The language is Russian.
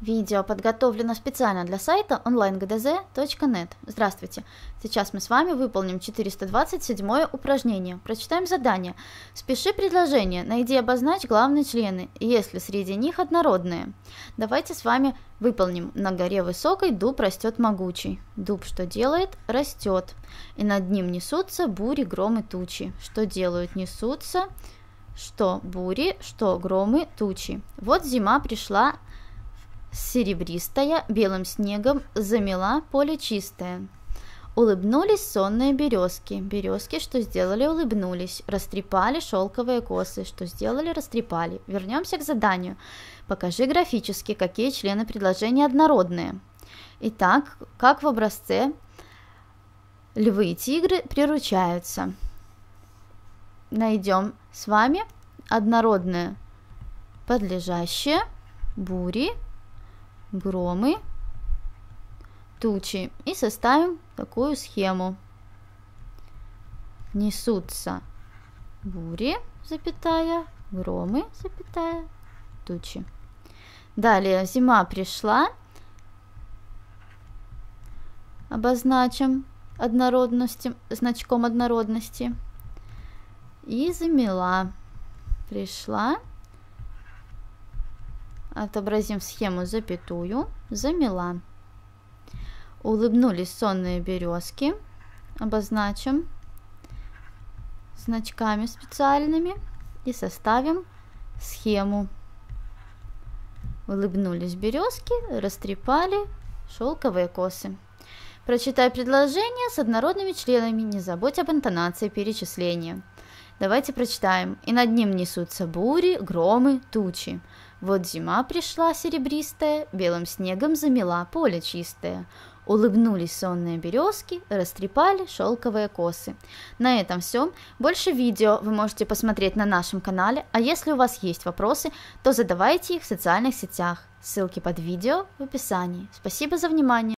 Видео подготовлено специально для сайта onlinegdz.net. Здравствуйте! Сейчас мы с вами выполним 427 упражнение. Прочитаем задание. Спеши предложение, найди обозначь главные члены, если среди них однородные. Давайте с вами выполним. На горе высокой дуб растет могучий. Дуб что делает? Растет. И над ним несутся бури, громы, тучи. Что делают? Несутся что бури, что громы, тучи. Вот зима пришла, серебристая, белым снегом замела поле чистое. Улыбнулись сонные березки. Березки, что сделали, улыбнулись. Растрепали шелковые косы. Что сделали, растрепали. Вернемся к заданию. Покажи графически, какие члены предложения однородные. Итак, как в образце, львы и тигры приручаются. Найдем с вами однородное подлежащее, бури, громы, тучи и составим такую схему. Несутся бури, запятая, громы, запятая, тучи. Далее зима пришла, обозначим однородности, значком однородности и замела. Пришла, Отобразим схему запятую, замела. Улыбнулись сонные березки. Обозначим значками специальными и составим схему. Улыбнулись березки, растрепали шелковые косы. Прочитай предложение с однородными членами, не забудь об интонации перечисления. Давайте прочитаем. И над ним несутся бури, громы, тучи. Вот зима пришла серебристая, белым снегом замела поле чистое. Улыбнулись сонные березки, растрепали шелковые косы. На этом все. Больше видео вы можете посмотреть на нашем канале, а если у вас есть вопросы, то задавайте их в социальных сетях. Ссылки под видео в описании. Спасибо за внимание.